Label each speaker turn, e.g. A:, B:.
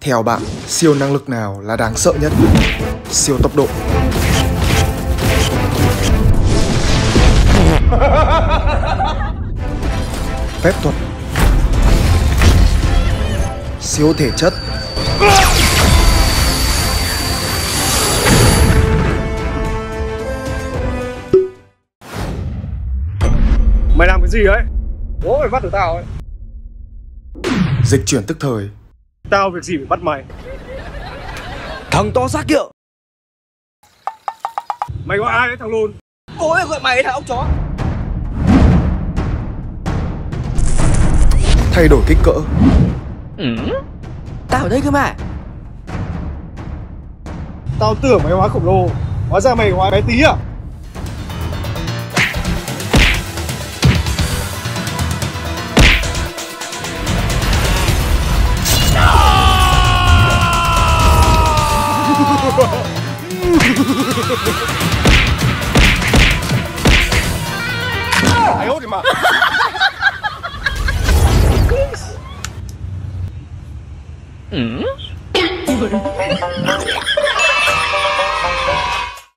A: Theo bạn, siêu năng lực nào là đáng sợ nhất? Siêu tốc độ. Phép thuật. Siêu thể chất.
B: Mày làm cái gì ấy? Bố mày bắt được tao ấy.
A: Dịch chuyển tức thời
B: Tao việc gì phải bắt mày?
C: Thằng to xác kìa.
B: Mày gọi ai đấy thằng lùn
C: Bố mày gọi mày thằng ốc chó?
A: Thay đổi kích cỡ.
C: Tao ở đây cơ mà.
B: Tao tưởng mày hóa khổng lồ. Hóa ra mày hóa bé tí à Ai hốt mà
C: Ừ.